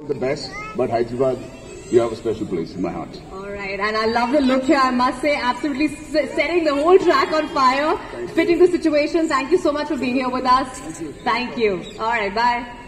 the best, but Hyderabad, you have a special place in my heart. All right, and I love the look here. I must say, absolutely setting the whole track on fire, fitting the situation. Thank you so much for being here with us. Thank you. All right, bye.